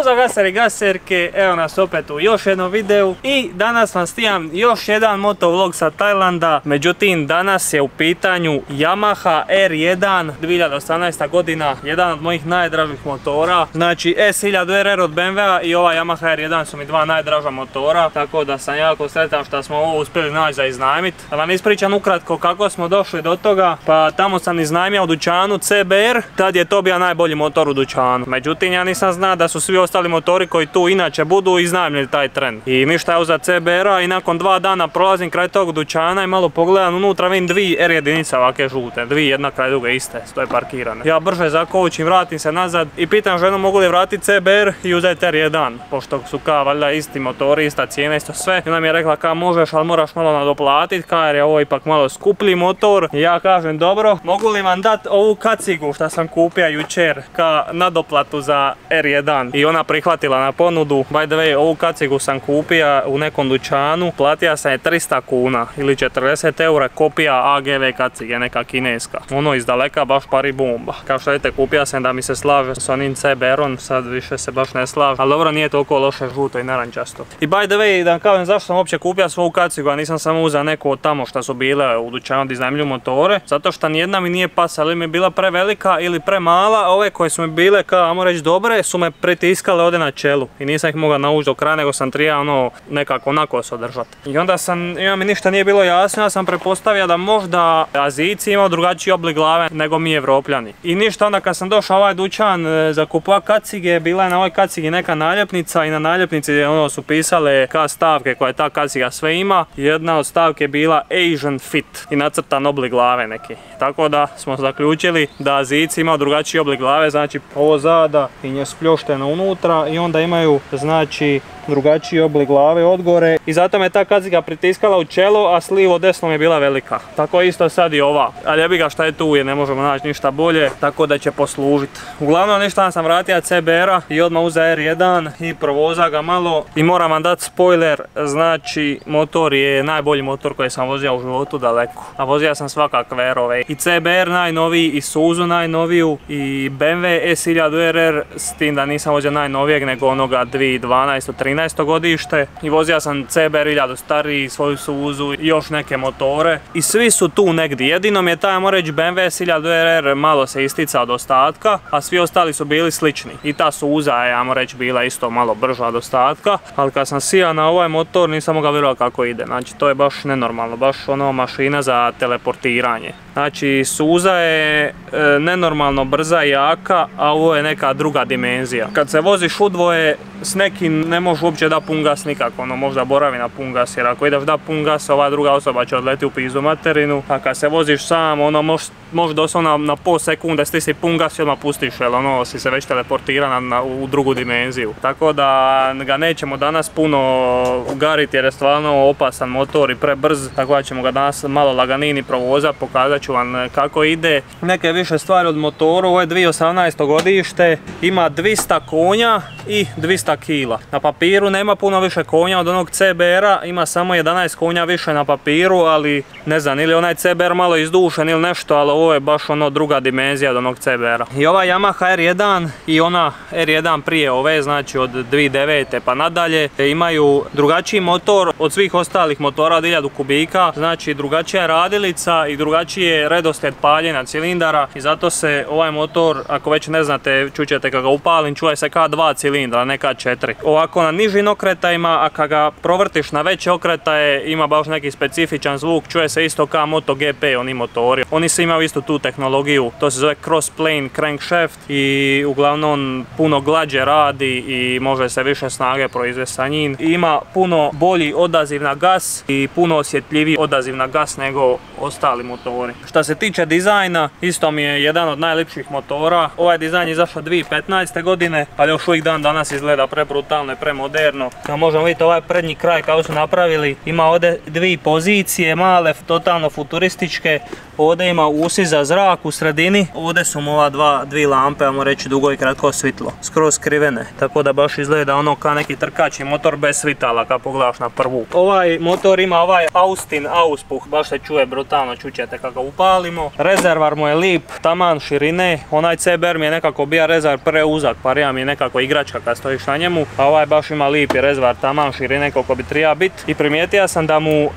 Pozdrav gaseri i gaserke, evo nas opet u još jednom videu. I danas vam stijam još jedan motovlog sa Tajlanda. Međutim danas je u pitanju Yamaha R1 2018. godina, jedan od mojih najdražih motora. Znači S1000RR od BMW-a i ova Yamaha R1 su mi dva najdraža motora Tako da sam jako sretan što smo ovo uspjeli naći za iznajmit. Da vam ispričam ukratko kako smo došli do toga Pa tamo sam iznajmio u dućanu CBR, tad je to bio najbolji motor u dućanu. Međutim ja nisam zna da su svi ostali motori koji tu inače budu iznajmljeni taj trend. I ništa je za CBR-a i nakon dva dana prolazim kraj tog dućana i malo pogledam unutra vidim dvi R jedinica ovake žute, dvi jedna kraj druge iste, stoje parkirane. Ja brže zakočim, vratim se nazad i pitam ženu mogu li vratiti CBR i uzeti R1, pošto su kao valjda isti motori, ista cijena, isto sve. I ona mi je rekla kao možeš, ali moraš malo nadoplatit, kao jer je ovo ipak malo skuplji motor. I ja kažem dobro, mogu li vam dati ovu kacigu što sam kupio jučer ka nadoplatu za R1 i ona prihvatila na ponudu. By the way, ovu kacigu sam kupio u nekom dućanu, platio sam je 300 kuna ili 40 eura kopija AGV kacige, neka kineska. Ono iz daleka baš pari bomba. Kao što vidite, kupio sam da mi se slaže s onim CBR-om, sad više se baš ne slaže. Ali dobro, nije toliko loše žuto i narančasto. I by the way, da kažem zašto sam uopće kupio svoju kacigu, a nisam samo uzeo neku od tamo što su bile u dućanu da iznajmljuju motore. Zato što nijedna mi nije pasala, ili mi je bila prevelika ili premala, ove koje su mi bile, kao, ajmo reći, dobre, su me pritiskale ovdje na čelu i nisam ih mogao naući do kraja nego sam trija ono nekako onako se održati. I onda sam, ima mi ništa nije bilo jasno, ja sam prepostavio da možda Azijci imaju drugačiji oblik glave nego mi Evropljani. I ništa onda kad sam došao ovaj dućan e, za kupova kacige, bila je na ovoj kacigi neka naljepnica i na naljepnici ono su pisale ka stavke koje ta kaciga sve ima. Jedna od stavke je bila Asian Fit i nacrtan oblik glave neki. Tako da smo zaključili da Azijci imaju drugačiji oblik glave, znači ovo zada i nje spljošteno unutra i onda imaju znači drugačiji oblik glave od gore i zato me ta kaciga pritiskala u čelo, a slivo desno mi je bila velika. Tako isto sad i ova. Ali jebi ga šta je tu jer ne možemo naći ništa bolje, tako da će poslužit. Uglavnom ništa sam vratio CBR-a i odmah uza R1 i provoza ga malo i moram vam dati spoiler, znači motor je najbolji motor koji sam vozio u životu daleko. A vozio sam svakakve verove i CBR najnoviji i Suzu najnoviju i BMW S1000RR s tim da nisam vozio najnovijeg nego onoga 2012 13 godište i vozio sam CBR 1000 stariji, svoju Suzu i još neke motore i svi su tu negdje. Jedino mi je taj, ajmo reći, BMW S1000RR malo se isticao od ostatka, a svi ostali su bili slični. I ta Suza je, ajmo bila isto malo brža od ostatka, ali kad sam sija na ovaj motor nisam mogao vjerovati kako ide. Znači to je baš nenormalno, baš ono mašina za teleportiranje. Znači Suza je e, nenormalno brza i jaka, a ovo je neka druga dimenzija. Kad se voziš udvoje s nekim ne možeš uopće da pun gas nikako, ono možda boravi na pun gas jer ako ideš da pun gas ova druga osoba će odleti u pizdu materinu, a kad se voziš sam ono možeš može doslovno na, pol sekunde stisni pun gas i odmah pustiš jer ono si se već teleportira u drugu dimenziju. Tako da ga nećemo danas puno gariti jer je stvarno opasan motor i prebrz, tako da ćemo ga danas malo laganini provozati, pokazat ću vam kako ide. Neke više stvari od motoru, ovo je 2018. godište, ima 200 konja i 200 200 kila. Na papiru nema puno više konja od onog CBR-a, ima samo 11 konja više na papiru, ali ne znam, ili onaj CBR malo izdušen ili nešto, ali ovo je baš ono druga dimenzija od onog CBR-a. I ova Yamaha R1 i ona R1 prije ove, znači od 2009. pa nadalje, imaju drugačiji motor od svih ostalih motora od 1000 kubika, znači drugačija radilica i drugačije je paljena paljenja cilindara i zato se ovaj motor, ako već ne znate, čućete kako ga upalim, čuje se K2 cilindra, neka 4. Ovako na nižim okretajima, a kada ga provrtiš na veće okretaje, ima baš neki specifičan zvuk, čuje se isto kao moto GP oni motori. Oni su imaju istu tu tehnologiju, to se zove cross crossplane crankshaft i uglavnom puno glađe radi i može se više snage proizvesti sa njim. Ima puno bolji odaziv na gas i puno osjetljiviji odaziv na gas nego ostali motori. Što se tiče dizajna, isto mi je jedan od najljepših motora. Ovaj dizajn je izašao 2015. godine, ali još uvijek dan danas izgleda prebrutalno i premoderno. Kao možemo vidjeti ovaj prednji kraj kako su napravili, ima ovdje dvije pozicije male, totalno futurističke, ovdje ima usi za zrak u sredini, ovdje su mu ova dva, dvije lampe, ajmo reći dugo i kratko svitlo, skroz skrivene, tako da baš izgleda ono kao neki trkači motor bez svitala kad pogledaš na prvu. Ovaj motor ima ovaj Austin auspuh, baš se čuje brutalno, čućete kako ga upalimo. Rezervar mu je lip, taman širine, onaj CBR mi je nekako bija rezervar preuzak, parija mi je nekako igračka kad stojiš na njemu, a ovaj baš ima lipi rezervar taman širine koliko bi treba biti. I primijetio sam da mu e,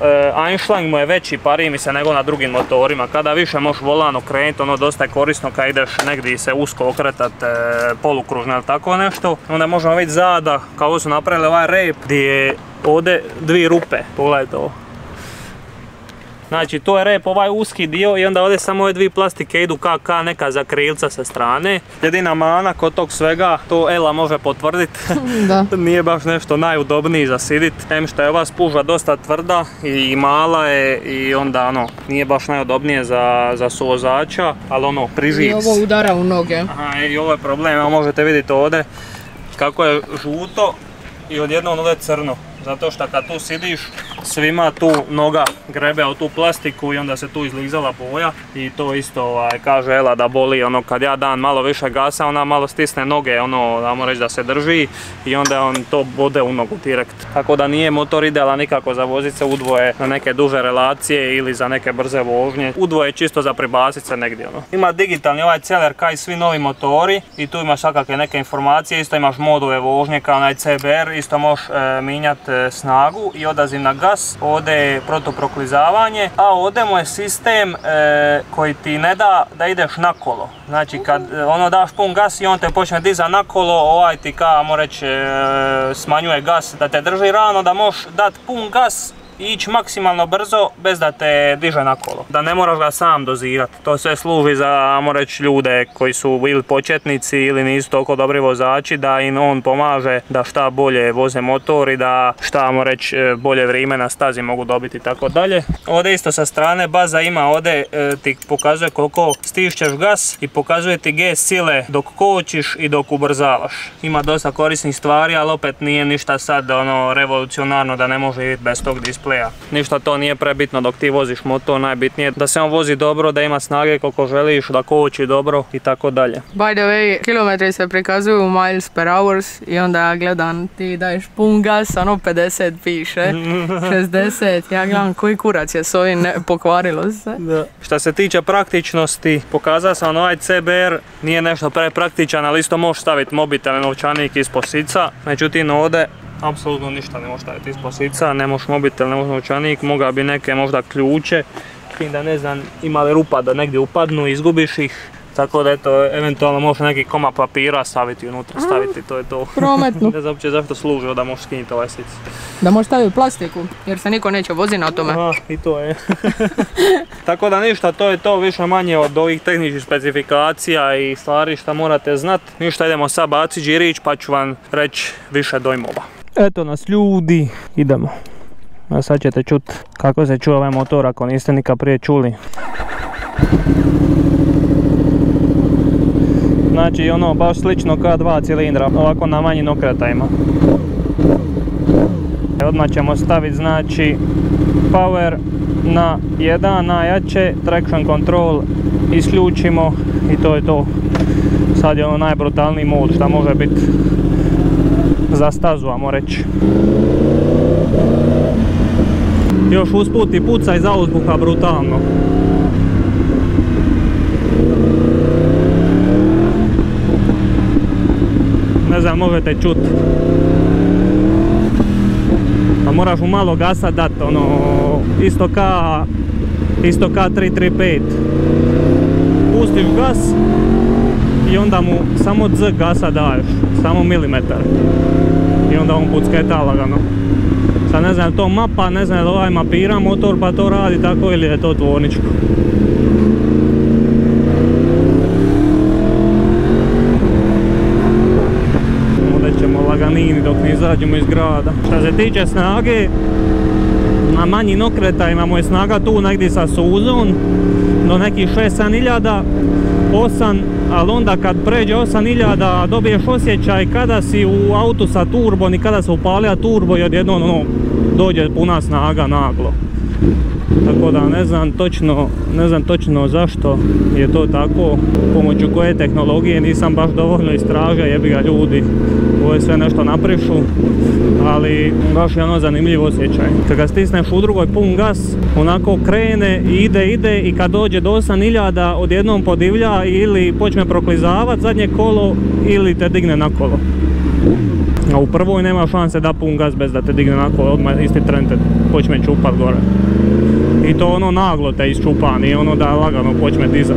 Einstein mu je veći pariji mi se nego na drugim motorima. Kada više možeš volan okrenuti, ono dosta je korisno kad ideš negdje se usko okretat e, polukružno ili tako nešto. Onda možemo vidjeti zada kako su napravili ovaj rep gdje je ovdje dvije rupe, pogledajte ovo. Znači to je rep ovaj uski dio i onda ovdje samo ove dvije plastike idu KK neka za krilca sa strane. Jedina mana kod tog svega, to Ela može potvrditi, nije baš nešto najudobniji za sidit. Em što je ova spuža dosta tvrda i mala je i onda ono, nije baš najudobnije za, za suvozača, ali ono, priživ. I ovo udara u noge. Aha, i ovo je problem, možete vidjeti ovdje kako je žuto i odjednom ovdje crno. Zato što kad tu sidiš, svima tu noga grebe u tu plastiku i onda se tu izlizala boja i to isto ovaj, kaže Ela da boli ono kad ja dan malo više gasa ona malo stisne noge ono damo reći da se drži i onda on to bode u nogu direkt. Tako da nije motor idealan nikako za vozit se udvoje na neke duže relacije ili za neke brze vožnje. Udvoje čisto za pribacit se negdje ono. Ima digitalni ovaj celer kao i svi novi motori i tu imaš svakakve neke informacije, isto imaš modove vožnje kao onaj CBR, isto možeš e, minjati snagu i odaziv na gas, ovdje je protoproklizavanje, a ovdje mu je sistem e, koji ti ne da da ideš nakolo. Znači kad e, ono daš pun gas i on te počne diza nakolo, ovaj ti ka, reći, smanjuje gas da te drži rano, da možeš dati pun gas ići maksimalno brzo bez da te diže na kolo. Da ne moraš ga sam dozirati. To sve služi za, ajmo ljude koji su ili početnici ili nisu toliko dobri vozači, da im on pomaže da šta bolje voze motor i da šta, ajmo e, bolje vrijeme na stazi mogu dobiti tako dalje. Ovdje isto sa strane baza ima, ovdje e, ti pokazuje koliko stišćeš gas i pokazuje ti G sile dok kočiš i dok ubrzavaš. Ima dosta korisnih stvari, ali opet nije ništa sad ono revolucionarno da ne može biti bez tog displeja Ništa to nije prebitno dok ti voziš motor, najbitnije da se on vozi dobro, da ima snage koliko želiš, da koči dobro i tako dalje. By the way, kilometri se prikazuju u miles per hours i onda ja gledam ti daješ pun gas, ono 50 piše, 60, ja gledam koji kurac je s ovim ne, pokvarilo se. Da. Šta se tiče praktičnosti, pokazao sam ovaj CBR, nije nešto prepraktičan, ali isto možeš staviti mobitel novčanik ispod sica, međutim ovdje apsolutno ništa ne možeš staviti ispod sica, ne možeš mobitel, ne možeš novčanik, moga bi neke možda ključe, tim da ne znam ima li rupa da negdje upadnu izgubiš ih. Tako da eto, eventualno možeš neki koma papira staviti unutra, staviti, to je to. Prometno. ne znam uopće zašto služi da možeš skinuti ovaj sic. Da možeš staviti plastiku, jer se niko neće voziti na tome. Aha, i to je. Tako da ništa, to je to više manje od ovih tehničkih specifikacija i stvari što morate znat. Ništa, idemo sad baci džirić pa ću vam reći više dojmova. Eto nas ljudi, idemo. A sad ćete čut kako se čuje ovaj motor ako niste nikad prije čuli. Znači ono baš slično kao dva cilindra, ovako na manjim okretajima. Odmah ćemo staviti znači power na 1 najjače, traction control isključimo i to je to. Sad je ono najbrutalniji mod šta može biti za stazu, amo reći. Još usput i puca iz auspuha brutalno. Ne znam, možete čut. A moraš mu malo gasa dat, ono, isto ka, isto ka 335. Pustiš gas i onda mu samo z gasa daješ, samo milimetar. I onda on pucketa lagano. Sad ne znam to mapa, ne znam je ovaj mapira motor pa to radi tako ili je to tvorničko. Ovdje laganini dok ne izađemo iz grada. Što se tiče snage, na manjim okretajima mu je snaga tu negdje sa suzom do nekih 6-7 hiljada, 8, ali onda kad pređe 8 hiljada dobiješ osjećaj kada si u autu sa turbom i kada se upalija turbo i odjednom ono, dođe puna snaga naglo. Tako da ne znam točno, ne znam točno zašto je to tako, pomoću koje tehnologije nisam baš dovoljno istražio, jebi ga ljudi, je sve nešto naprišu, ali baš je ono zanimljiv osjećaj. Kad ga stisneš u drugoj pun gas, onako krene i ide, ide i kad dođe do 8000 odjednom podivlja ili počne proklizavat zadnje kolo ili te digne na kolo. A u prvoj nema šanse da pun gas bez da te digne na kolo, odmah isti tren te počne čupat gore. I to ono naglo te isčupa, nije ono da lagano počne dizat.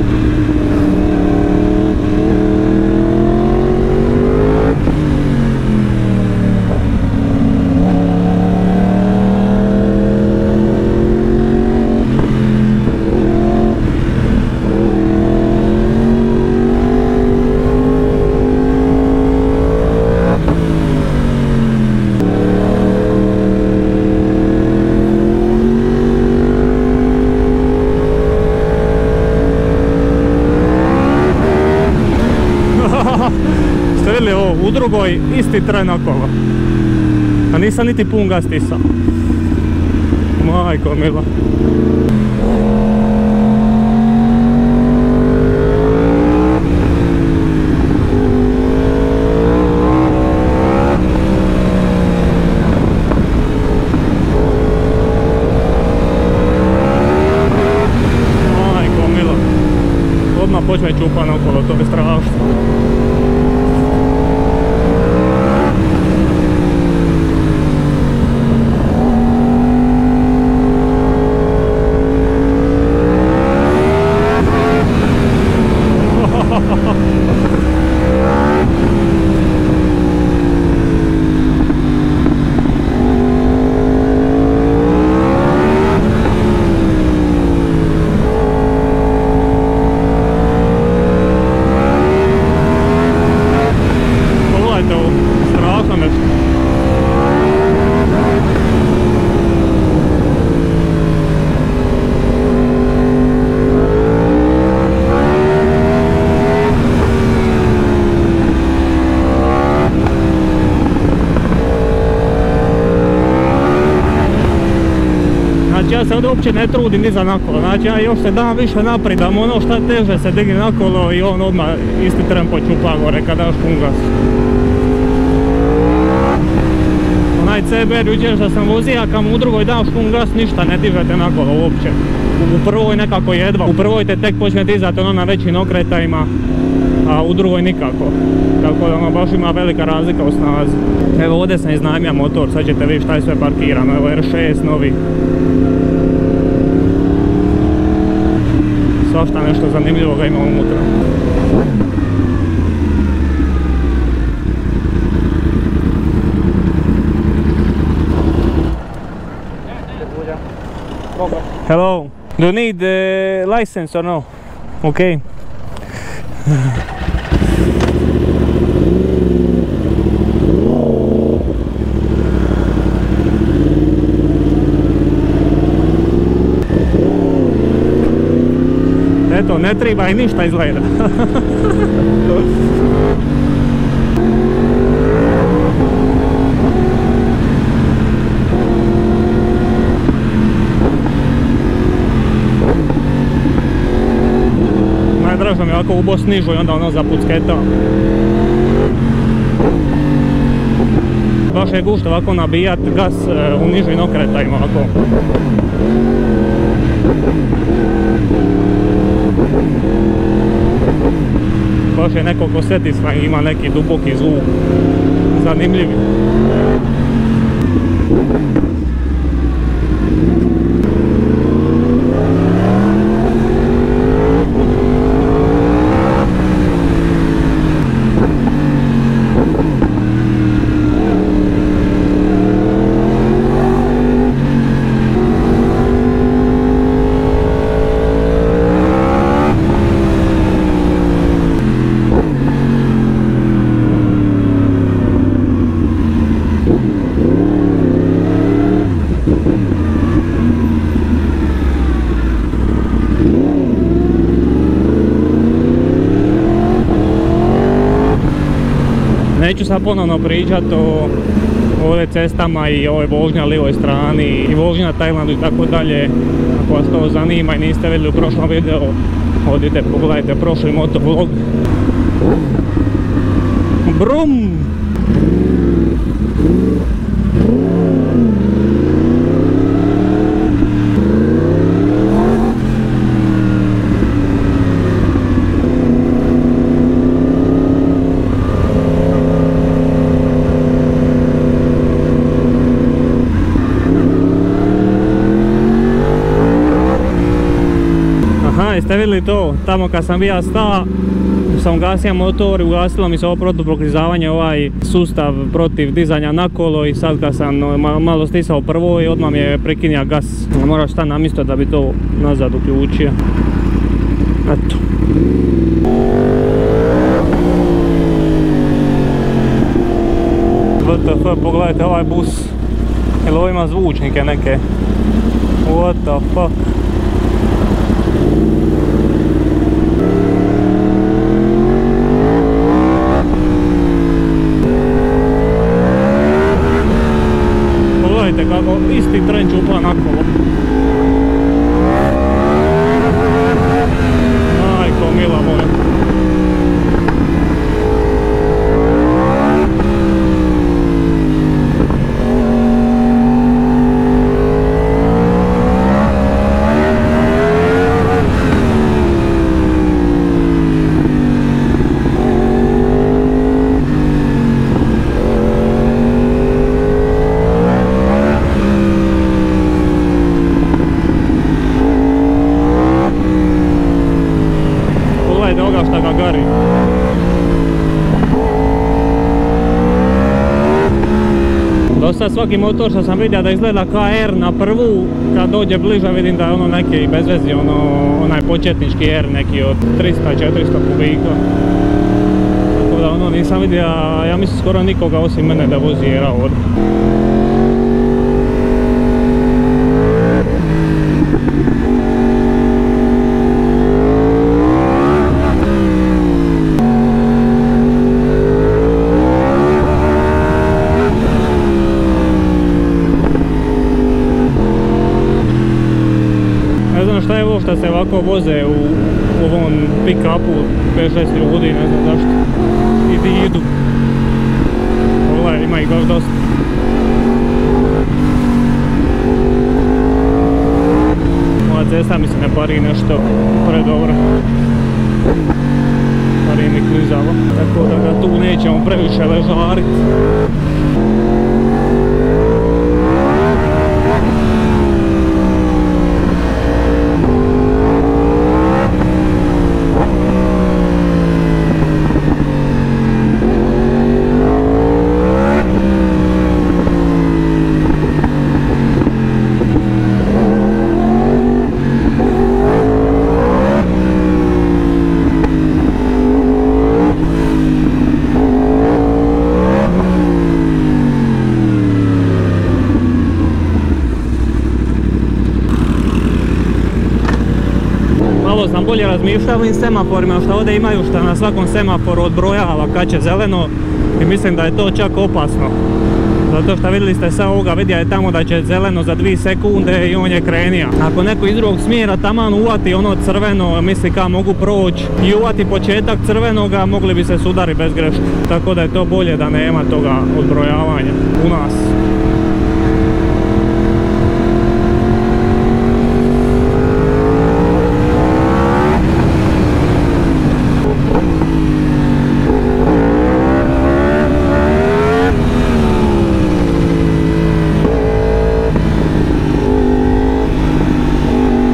Ste vidjeli ovo, u drugoj isti tren okolo. A nisam niti pun gas stisao. Majko mila. Počne čupan okolo, to je strašno. Pogledajte ovo, strašno nešto. Znači ja se ovdje uopće ne ni za nakolo, znači ja još se dam više naprijed, da mu ono šta teže se digne nakolo i on odmah isti tren počupa gore kad daš pun gas. Onaj CBR jučer što sam vozio, kad mu u drugoj daš pun gas, ništa ne dižete nakolo uopće. U prvoj nekako jedva, u prvoj te tek počne dizati ono na većim okretajima, a u drugoj nikako. Tako da ono baš ima velika razlika u snazi. Evo ovdje sam iznajmio motor, sad ćete vidjeti šta je sve parkirano, evo R6 novi. Svašta nešto zanimljivo ga ima unutra. Hello. Do you need the license or no? Okay. Eto, ne treba i ništa izgleda. Najdraže mi je ovako ubo snižu i onda ono zapucketa. Baš je gušt ovako nabijat gas e, u nižim okretajima ovako. Baš je nekako satisfying, ima neki duboki zvuk. Zanimljivi. Ponovno pričati o ovdje cestama i ovoj vožnja lijevoj strani i vožnja Tajlandu i tako dalje. Ako vas to zanima i niste vidjeli u prošlom videu, odite pogledajte prošli motovlog. Brum! Aha, jeste vidjeli to? Tamo kad sam bija sta, sam ugasio motor i ugasilo mi se ovo protuproklizavanje, ovaj sustav protiv dizanja na kolo i sad kad sam malo stisao prvo i odmah mi je prekinja gas. Moraš stati na mjesto da bi to nazad uključio. Eto. WTF, pogledajte ovaj bus. Jel ovo ima zvučnike neke? What the fuck? Pogledajte kako isti tren čupa na kolo. Majko mila moja. Pogledajte ovoga šta ga gari. Do sad svaki motor što sam vidio da izgleda KR na prvu, kad dođe bliže vidim da je ono neki bez vezi, ono, onaj početnički R neki od 300-400 kubika. Tako da ono nisam vidio, ja mislim skoro nikoga osim mene da vozi R ovdje. Ne znam šta je ovo što se ovako voze u, u ovom pick-upu 5-6 ljudi, ne znam zašto. I di idu. Pogledaj, ima ih baš dosta. Ova cesta mi se ne pari nešto predobro. Pari mi klizavo, tako da ga tu nećemo previše ležarit. Malo ovim semaforima što ovdje imaju što na svakom semaforu odbrojava kad će zeleno i mislim da je to čak opasno. Zato što vidjeli ste sad ovoga vidja je tamo da će zeleno za 2 sekunde i on je krenija. Ako neko iz drugog smjera taman uvati ono crveno, misli ka mogu proći i uvati početak crvenoga, mogli bi se sudari bez greške. Tako da je to bolje da nema toga odbrojavanja u nas.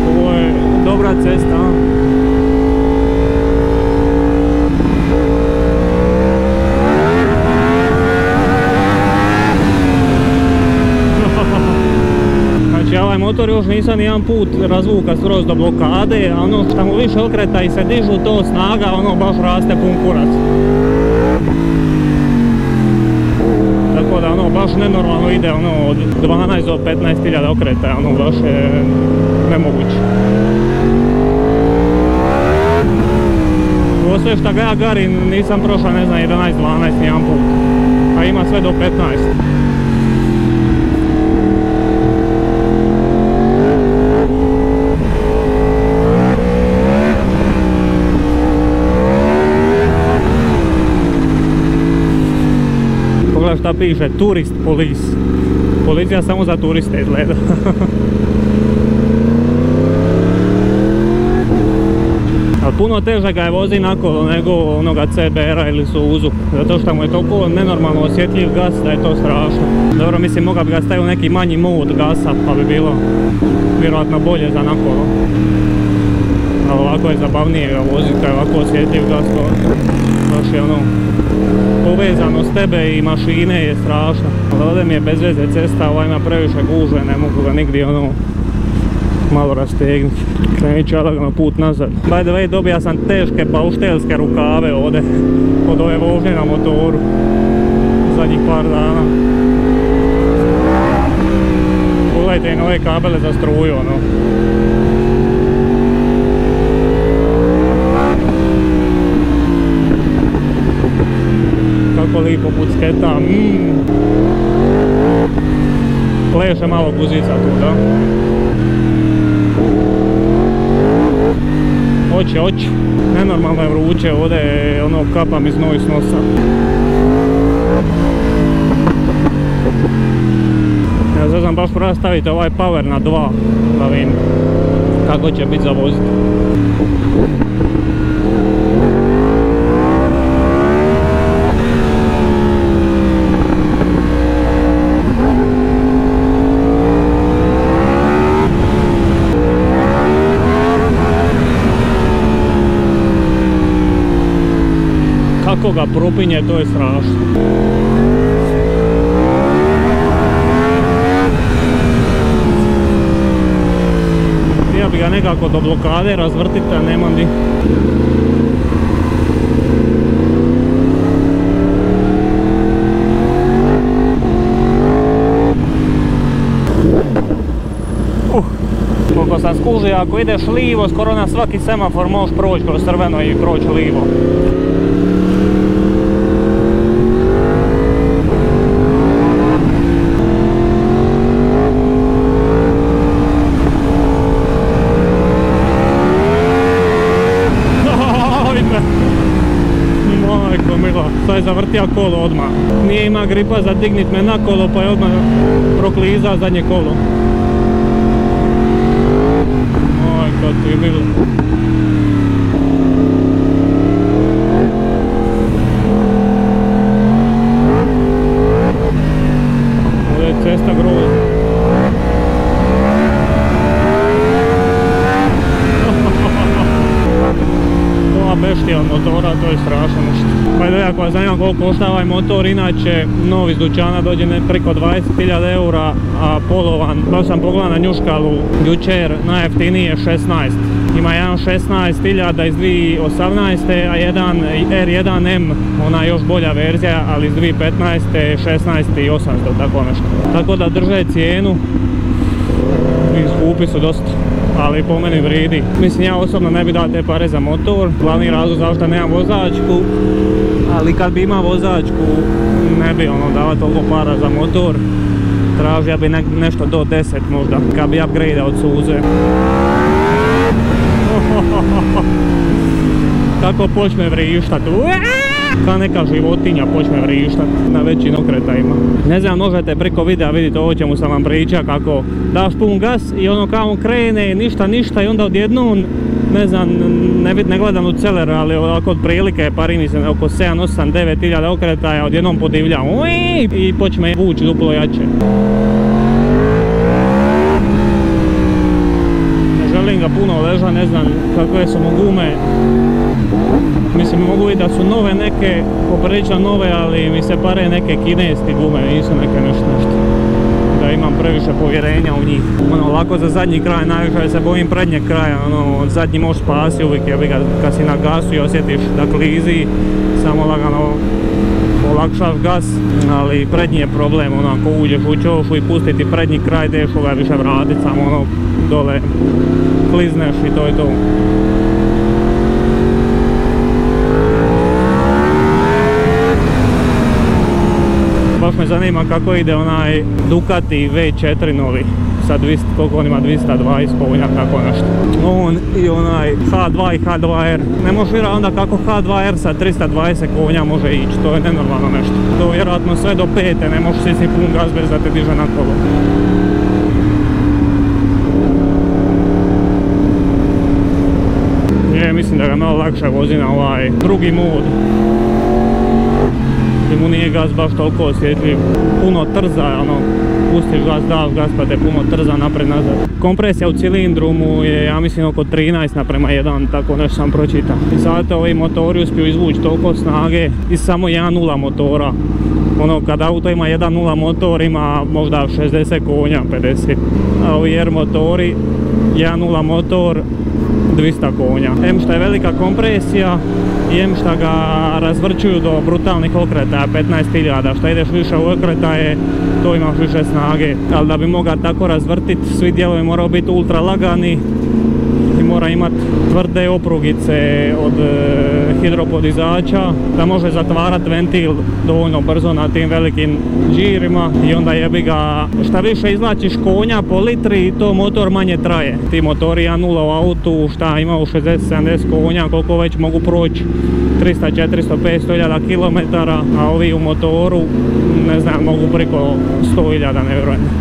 Ovo je dobra cesta, a? Ovaj motor još nisam jedan put razvuka skroz do blokade, a ono što mu više okreta i se dižu to snaga, ono baš raste pun kurac. Tako da ono baš nenormalno ide ono od 12 do 15 hiljada okreta, ono baš je nemoguće. Ovo sve što ga ja garim nisam prošao ne znam 11-12 nijedan put. a ima sve do 15. Pogledaj šta piše, turist polis. Policija samo za turiste izgleda. Ali puno teže ga je vozi nakolo nego onoga CBR-a ili Suzu. Zato što mu je toliko nenormalno osjetljiv gas da je to strašno. Dobro, mislim, mogao bi ga staviti u neki manji mod gasa pa bi bilo vjerojatno bolje za nakolo. Ali ovako je zabavnije ga voziti kad je ovako osjetljiv gas. Baš je ono, povezanost tebe i mašine je strašna. Ovdje mi je bez veze cesta, ovaj ima previše gužve, ne mogu ga nigdje ono malo rastegnuti. Krenit ću ja lagano put nazad. By the way, dobija sam teške pauštelske rukave ovdje od ove vožnje na motoru zadnjih par dana. Pogledajte i nove kabele za struju, ono. Kako lipo pucketa, mmm. Pleše malo guzica tu, da? Oće, oće. Nenormalno je vruće, ovdje ono kapa mi znoj s nosa. Ja sad sam baš prava staviti ovaj power na 2, da vidim kako će biti za voziti. Kako ga propinje, to je strašno. Ja bi ga nekako do blokade razvrtiti, a nemam di. Uh, skužio, ako ideš livo, skoro na svaki semafor možeš proći kroz crveno i proći livo. Ajme. Majko mila, sad je zavrtija kolo odmah. Nije ima gripa za dignit me na kolo pa je odmah prokliza zadnje kolo. Majko ti mila. Ovdje je cesta grozna. ova beštija od motora, to je strašno nešto. Pa da ako vas zanima koliko košta ovaj motor, inače novi iz dućana dođe preko 20.000 eura, a polovan, baš sam pogledao na njuškalu jučer, najjeftiniji je 16. Ima jedan 16.000 iz 2018. a jedan R1M, ona još bolja verzija, ali iz 2015. 16.800, tako nešto. Tako da drže cijenu, i skupi su dosta ali po meni vridi. Mislim ja osobno ne bi dao te pare za motor, glavni razlog zašto nemam vozačku, ali kad bi imao vozačku ne bi ono dava toliko para za motor. Tražio bi ne, nešto do 10 možda, kad bi upgrade od suze. Kako počne vrištat, kao neka životinja počne vrištat na većim okretajima. Ne znam, možete preko videa vidjeti ovo čemu sam vam priča kako daš pun gas i ono kao on krene, ništa, ništa i onda odjednom ne znam, ne, ne gledam u celer, ali ovako od prilike pari mi se oko 7, 8, 9 hiljada okretaja odjednom podivlja i počne vući duplo jače. Ne želim ga puno leža, ne znam kakve su mu gume, Mislim, mogu vidjeti da su nove neke, poprilično nove, ali mi se pare neke kineske gume, nisu neke nešto nešto. Da imam previše povjerenja u njih. Ono, lako za zadnji kraj, najviše se bojim prednjeg kraja, ono, zadnji možeš spasi uvijek, jer ga, kad si na gasu i osjetiš da klizi, samo lagano olakšaš gas, ali prednji je problem, ono, ako uđeš u čošu i pustiti prednji kraj, teško ga više vratit, samo ono, dole klizneš i to je to. Me zanima kako ide onaj Ducati V4 novi sa 200, koliko on ima 220 konja, tako nešto. On i onaj H2 i H2R. Ne možeš vjerati onda kako H2R sa 320 konja može ići, to je nenormalno nešto. To vjerojatno sve do pete, ne možeš si pun gaz bez da te diže na kolo. Je, mislim da ga malo lakše vozi na ovaj drugi mod i mu nije gaz baš toliko osjetljiv. Puno trza, ono, pustiš gas, daš gas pa te puno trza napred nazad. Kompresija u cilindru mu je, ja mislim, oko 13 naprema 1, tako nešto sam pročitao. I zato ovi motori uspiju izvući toliko snage iz samo 1.0 motora. Ono, kad auto ima 1.0 motor, ima možda 60 konja, 50. A ovi R motori, 1.0 motor, 200 konja. M što je velika kompresija i M što ga razvrćuju do brutalnih okretaja, 15.000. Što ideš više u okretaje, to imaš više snage. Ali da bi mogao tako razvrtiti, svi dijelovi moraju biti ultra lagani i mora imati tvrde oprugice od e, hidropodizača da može zatvarati ventil dovoljno brzo na tim velikim džirima i onda jebi ga šta više izlačiš konja po litri to motor manje traje. Ti motori 1.0 u autu šta imaju 60-70 konja koliko već mogu proći 300, 400, 500 hiljada kilometara, a ovi u motoru, ne znam, mogu priko 100 hiljada.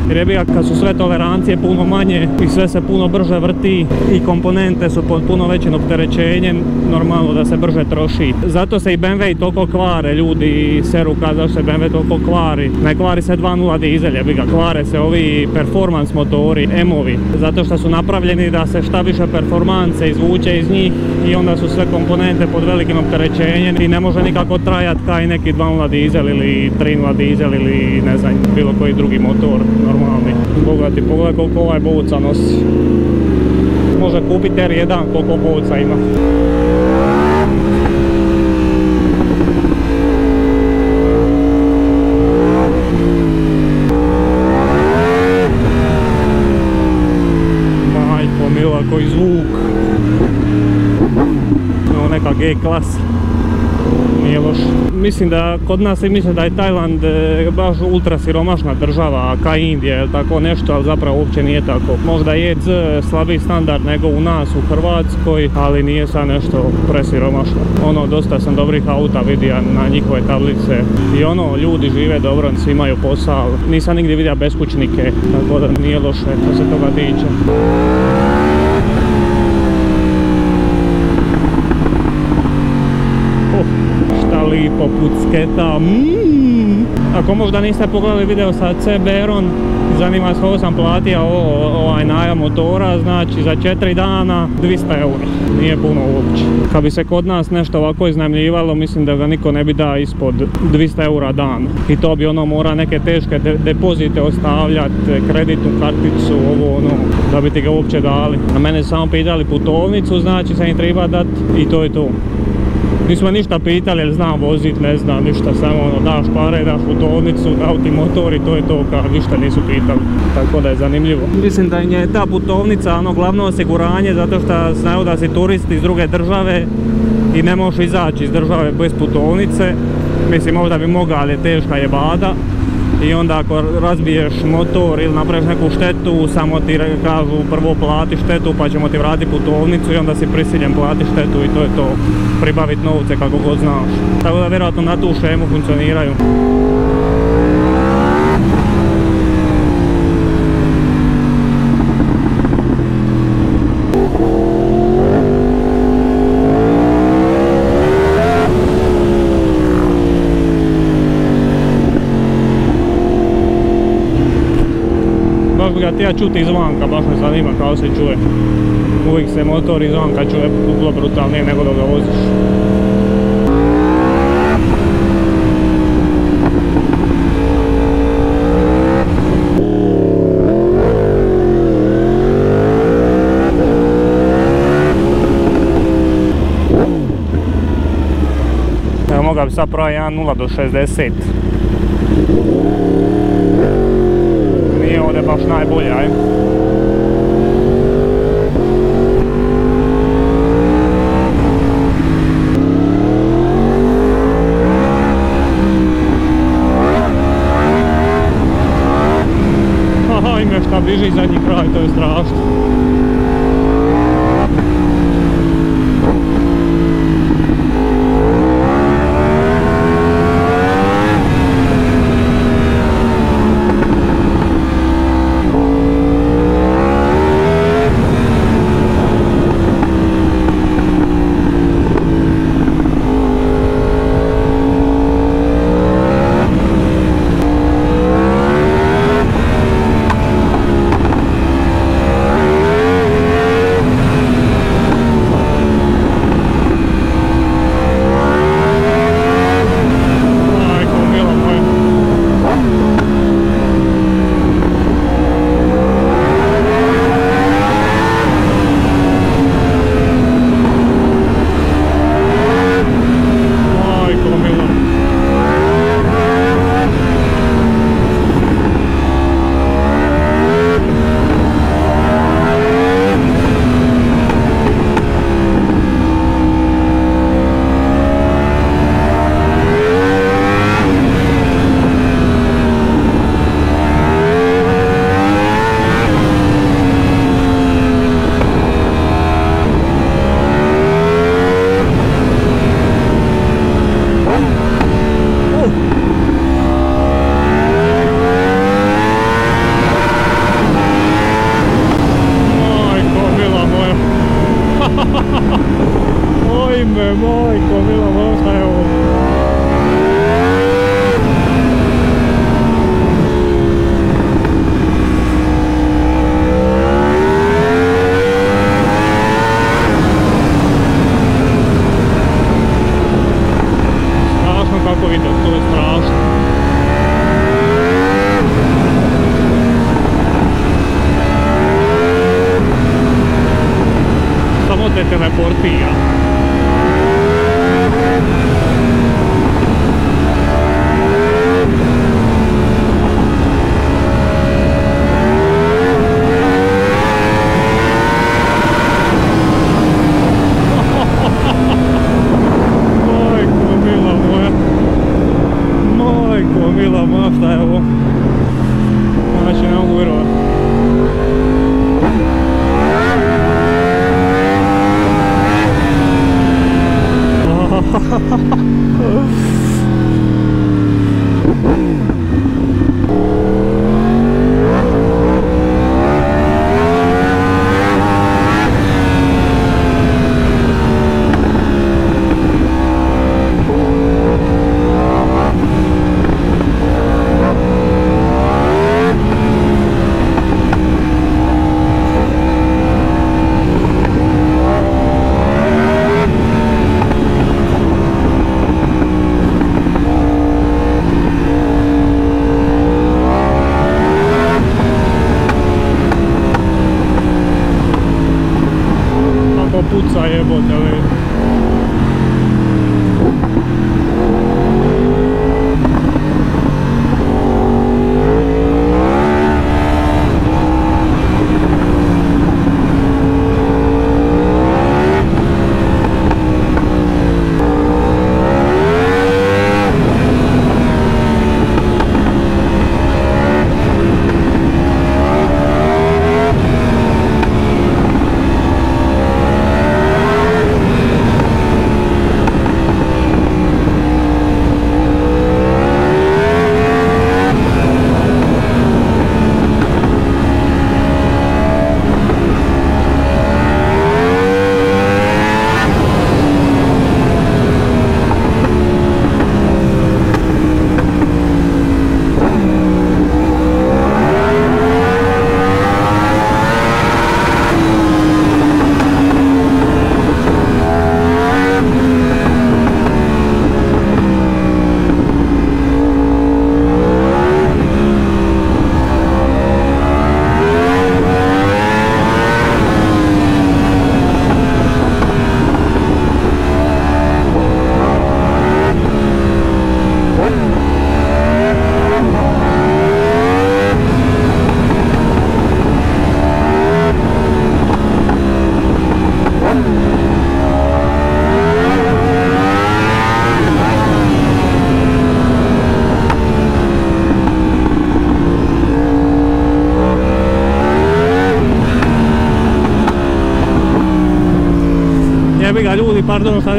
Jer je kad su sve tolerancije puno manje i sve se puno brže vrti i komponente su pod puno većim opterećenjem, normalno da se brže troši. Zato se i BMW i toliko kvare, ljudi seru kada se BMW toliko kvari. Ne kvari se 2.0 dizel, bi ga kvare se ovi performance motori, M-ovi. Zato što su napravljeni da se šta više performance izvuče iz njih i onda su sve komponente pod velikim opterećenjem i ne može nikako trajati kaj neki 2.0 dizel ili 3.0 dizel ili ne znam bilo koji drugi motor normalni. Bogati, pogledaj koliko ovaj boca nosi. Može kupiti R1 koliko boca ima. Majko mila koji zvuk. Evo neka G klasa nije loš. Mislim da kod nas se misle da je Tajland e, baš ultra siromašna država, ka Indija ili tako nešto, ali zapravo uopće nije tako. Možda je slabiji standard nego u nas u Hrvatskoj, ali nije sad nešto presiromašno. Ono, dosta sam dobrih auta vidio na njihove tablice i ono, ljudi žive dobro, svi imaju posao. Nisam nigdje vidio beskućnike, tako da nije loše što se toga tiče. Poput sketa. Mm. Ako možda niste pogledali video sa CBR-om, zanima se ovo sam platio ovaj najam motora, znači za 4 dana 200 eura. Nije puno uopće. Kad bi se kod nas nešto ovako iznajmljivalo, mislim da ga niko ne bi da ispod 200 eura dan. I to bi ono mora neke teške depozite ostavljati, kreditnu karticu, ovo ono, da bi ti ga uopće dali. A mene samo pitali putovnicu, znači sam im treba dati i to je to. Nismo ništa pitali jer znam vozit, ne znam ništa, samo ono daš pare, daš putovnicu, dao ti motor i to je to, kao ništa nisu pitali. Tako da je zanimljivo. Mislim da je ta putovnica ono glavno osiguranje zato što znaju da si turist iz druge države i ne možeš izaći iz države bez putovnice. Mislim možda bi mogao, ali teška je bada i onda ako razbiješ motor ili napraviš neku štetu, samo ti kažu prvo plati štetu pa ćemo ti vratiti putovnicu i onda si prisiljen plati štetu i to je to. Pribaviti novce kako god znaš. Tako da vjerojatno na tu šemu funkcioniraju. Ja čuti izvanka, baš me zanima kao se čuje. Uvijek se motor izvanka čuje duplo brutalnije nego da ga voziš. Evo mogao bi sad pravi 1.0 do 60. var snart bor jeg. Oj, myszka za zanikła i to je straszne.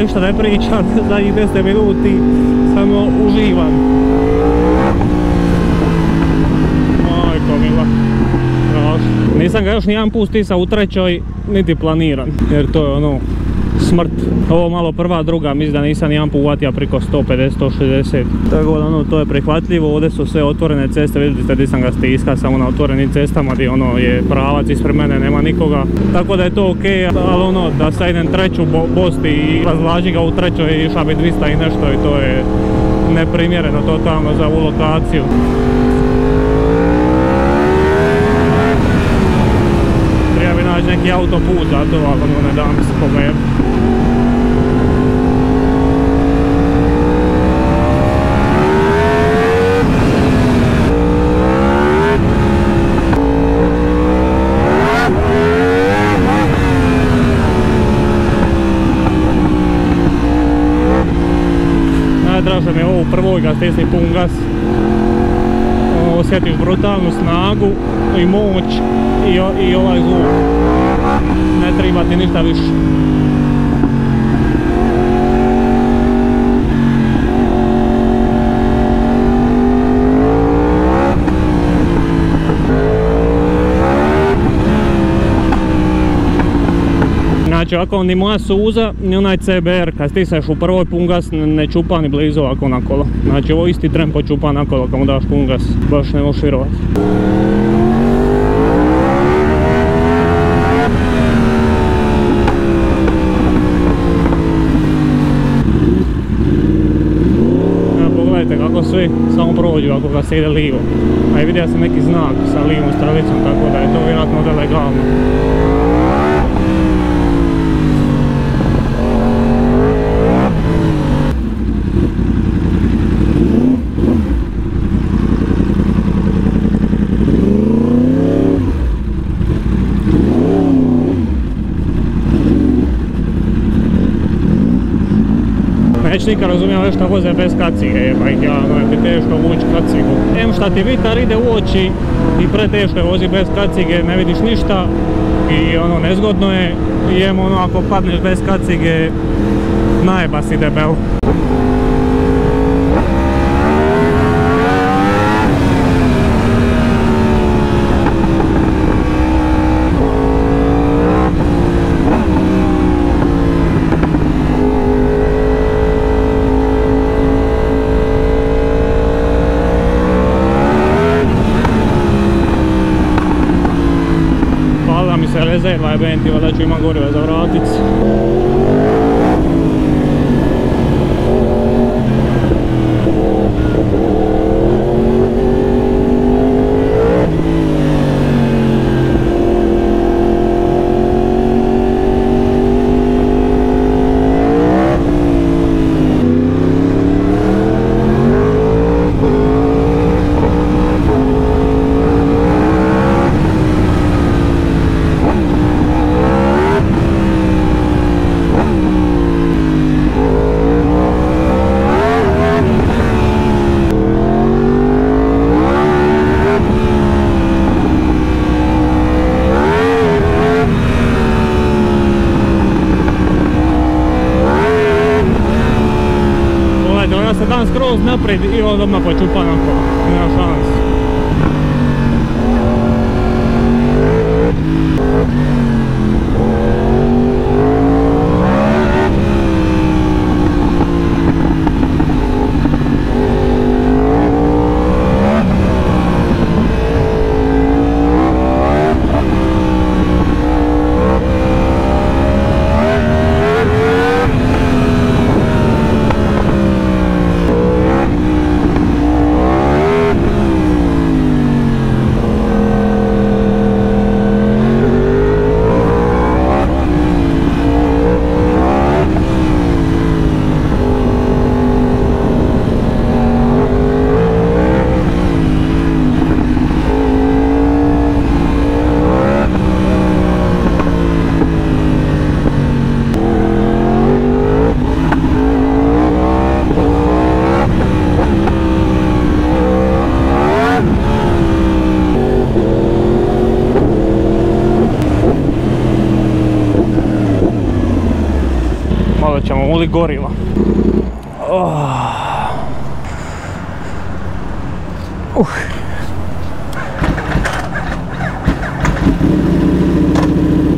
Ništa ne pričam, zadnjih 10 minuti samo uživam. Majko mila. Nisam ga još nijedan put stisao u trećoj, niti planiran, jer to je ono, smrt. Ovo malo prva, druga, mislim da nisam nijedan put uvatio preko 150-160. Tako da ono, to je prihvatljivo, ovdje su sve otvorene ceste, vidite ste gdje sam ga stiska, samo na otvorenim cestama gdje ono je pravac ispred mene, nema nikoga. Tako da je to ok, ali ono, da sad idem treću bo Bosti i razlaži ga u trećoj išla bi 200 i nešto i to je neprimjereno totalno za ovu lokaciju. Treba bi naći neki autoput za to, ali ono ne dam se pogledati. Najdraže mi je ovo u prvoj ga stisni pun gas. Osjetiš brutalnu snagu i moć i, i ovaj zvuk. Ne treba ti ništa više. Znači ovako ni moja suza ni onaj CBR kad stisneš u prvoj pun gas ne, čupa ni blizu ovako na kolo. Znači ovo isti tren počupa na kolo kad mu daš pun gas, baš ne možeš vjerovat. Evo pogledajte kako svi samo prođu ako ga se ide livo. A i vidio sam neki znak sa livom stranicom tako da je to vjerojatno ovdje legalno. Neće nikad razumijeva šta voze bez kacige, jeba ih ja, ono ti teško vući kacigu. Em šta ti vitar ide u oči i preteško je vozi bez kacige, ne vidiš ništa i ono nezgodno je. I em ono ako padneš bez kacige, najeba si debel. Hvala mi se rezerva je bentiva da ona se dan skroz naprijed i on odmah počupa na kolo. Nema šans. Li goriva. Oh. Uh.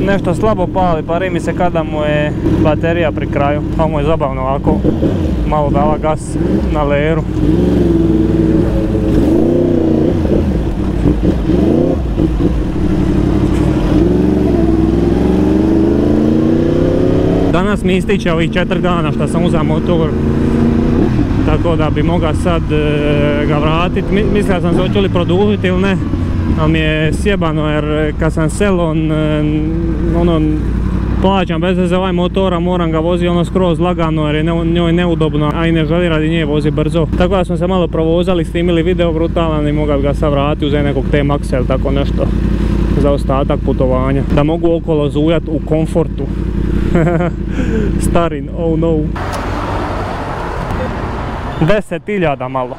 Nešto slabo pali, pari mi se kada mu je baterija pri kraju. Pa mu je zabavno ovako malo dala gas na leru. Danas mi ističe ovih četiri dana što sam uzao motor tako da bi mogao sad e, ga vratiti. Mislio sam se hoće li produžiti ili ne, ali mi je sjebano jer kad sam selon, e, ono, plaćam bez veze ovaj motora, moram ga voziti ono skroz lagano jer je njoj neudobno, a i ne želi radi nje vozi brzo. Tako da smo se malo provozali, snimili video brutalan i mogao ga sad vratiti uz nekog T-Maxa ili tako nešto za ostatak putovanja. Da mogu okolo zujat u komfortu. Starin, oh no. 10.000 malo.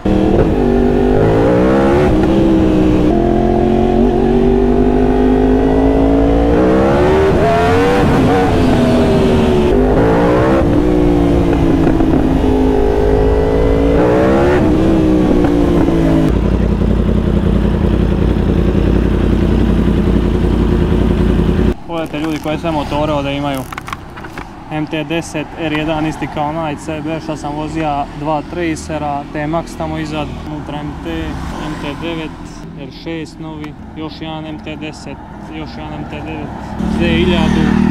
Pogledajte ljudi koje sve motore ovdje imaju. MT-10 R1 isti kao onaj CB što sam vozio dva Tracera, T-Max tamo izad, unutra MT, MT-9, R6 novi, još jedan MT-10, još jedan MT-9, Z1000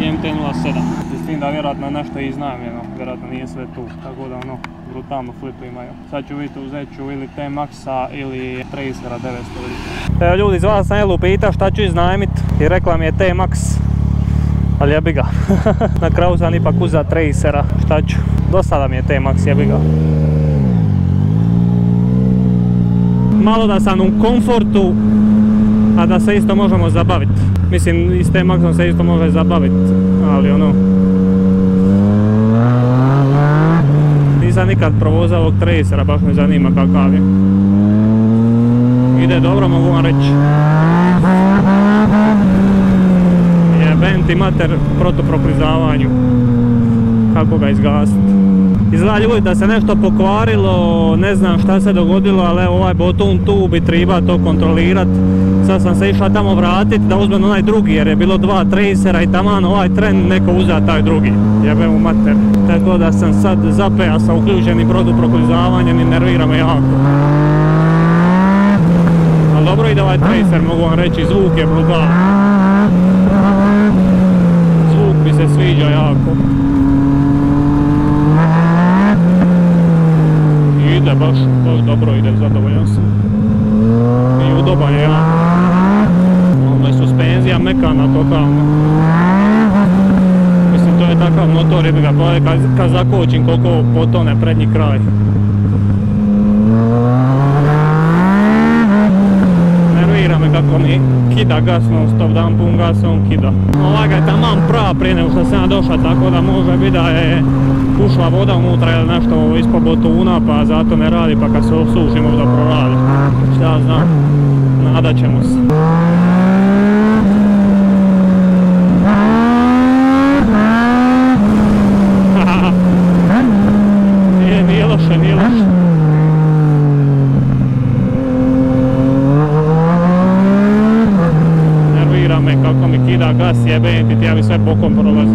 i MT-07. S tim da vjerojatno nešto i iznajmljeno, vjerojatno nije sve tu, tako da ono, brutalno flipu imaju. Sad ću vidjeti uzet ću ili T-Maxa ili Tracera 900 vidjeti. Evo ljudi, zvala sam Elu pita šta ću iznajmit i rekla mi je T-Max ali jebi ga. Na kraju sam ipak uza Tracera, šta ću. Do sada mi je T-Max, jebi ga. Malo da sam u komfortu, a da se isto možemo zabaviti. Mislim, i s T-Maxom se isto može zabaviti, ali ono... Nisam nikad provozao ovog Tracera, baš me zanima kakav je. Ide dobro, mogu vam reći venti mater protoproplizavanju. Kako ga izgasiti. Izgleda ljudi da se nešto pokvarilo, ne znam šta se dogodilo, ali ovaj botun tu bi treba to kontrolirat. Sad sam se išla tamo vratit da uzmem onaj drugi jer je bilo dva tracera i taman ovaj tren neko uzeo taj drugi. Jebe mu mater. Tako da sam sad zapeja sa uključenim protoproplizavanjem i nervira me jako. Ali dobro ide ovaj tracer, mogu vam reći, zvuk je brutal. Se sviđa jako. ide baš, baš dobro ide, zadovoljan sam. I udoban je ja. Ono je suspenzija mekana totalno. Mislim to je takav motor, jebi ga, kad, kad zakočim koliko potone prednji kraj. kako mi kida gas non stop, da pun gas, on kida. Ovaj ga je taman prav prije nego što sam ja došao, tako da može biti da je ušla voda unutra ili nešto ispod botuna, pa zato ne radi, pa kad se osuši možda proradi. Šta znam, nadat ćemo se. Jebem ti, ja bi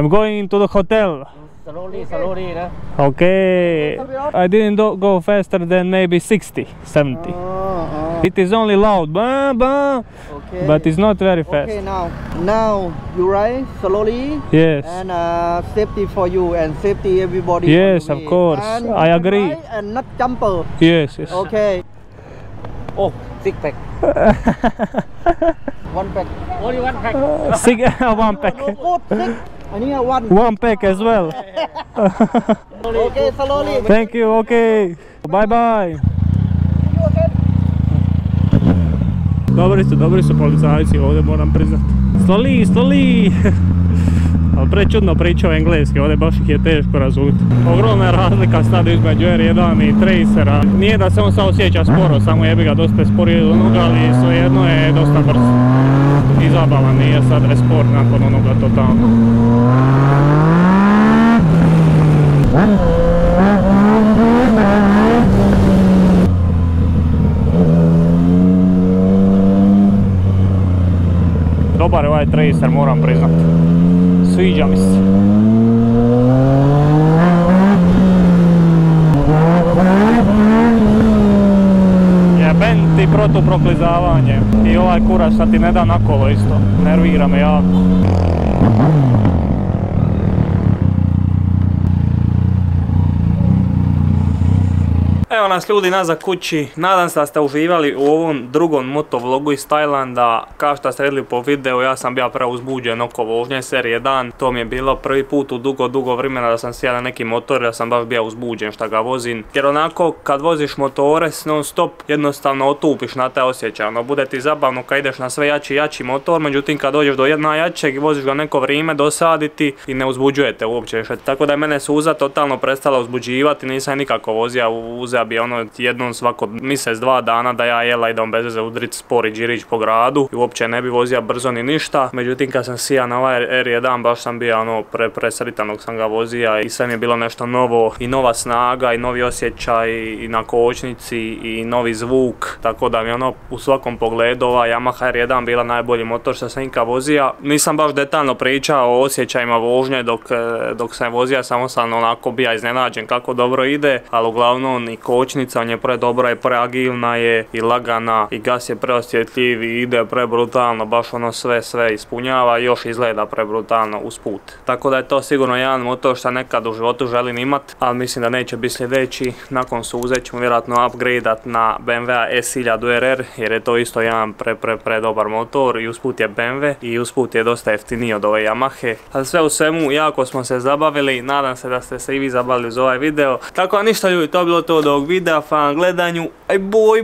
I'm going to the hotel. Slowly, slowly. Nah. Okay. I didn't go faster than maybe 60, 70. Uh, uh. It is only loud, bah, bah, okay. but it's not very fast. Okay, now, now you ride slowly. Yes. And uh, safety for you and safety everybody. Yes, of course. And I agree. And not jumper. Yes, yes. Okay. Oh, six pack. one pack. Only one pack. Six, one pack. I need a one. One pack as well. Okay, slowly. Thank you, okay. Bye bye. Dobri su, dobri su policajci ovdje moram priznat. Sloli, sloli! Ali prečudno pričao engleski, ovdje baš ih je teško razumjeti. Ogromna je razlika sad između R1 i Tracera. Nije da se on sad osjeća sporo, samo jebi ga dosta je sporije od onoga, ali svejedno je dosta brz. I zabavan, nije sad resport nakon onoga totalno. Dobar je ovaj Tracer, moram priznat. Sviđa mi se. Jeben ti protuproklizavanje. I ovaj kurac šta ti ne da na kolo isto. Nervira me jako. Evo nas ljudi nazad kući, nadam se da ste uživali u ovom drugom motovlogu iz Tajlanda. Kao što ste vidjeli po videu, ja sam bio preuzbuđen oko vožnje serije 1. To mi je bilo prvi put u dugo, dugo vremena da sam sjela na neki motor, da sam baš bio uzbuđen što ga vozim. Jer onako, kad voziš motore non stop, jednostavno otupiš na taj osjećaj. Ono, bude ti zabavno kad ideš na sve jači jači motor, međutim kad dođeš do jedna jačeg i voziš ga neko vrijeme dosaditi i ne uzbuđujete uopće. Tako da je mene suza totalno prestala uzbuđivati, nisam nikako vozio, uzeo bi ono jednom svako mjesec, dva dana da ja jela idem bez veze udrit spor i džirić po gradu i uopće ne bi vozio brzo ni ništa. Međutim kad sam sija na ovaj R1 baš sam bio ono pre, presritan dok sam ga vozio i sve mi je bilo nešto novo i nova snaga i novi osjećaj i na kočnici i novi zvuk. Tako da mi ono u svakom pogledu ova Yamaha R1 bila najbolji motor što sam ikad vozio. Nisam baš detaljno pričao o osjećajima vožnje dok, e, dok sam vozio, samo sam onako bio iznenađen kako dobro ide, ali uglavnom i kočnica on je pre dobra je preagilna je i lagana i gas je preosjetljiv i ide pre brutalno, baš ono sve sve ispunjava i još izgleda pre brutalno usput. Tako da je to sigurno jedan motor što nekad u životu želim imat, ali mislim da neće biti sljedeći. Nakon suze ćemo vjerojatno upgradeat na BMW S1000 RR jer je to isto jedan pre pre pre dobar motor i usput je BMW i usput je dosta jeftiniji od ove Yamahe. Ali sve u svemu jako smo se zabavili, nadam se da ste se i vi zabavili uz ovaj video. Tako da ništa ljudi, to je bilo to od ovog videa, hvala na gledanju, aj boj,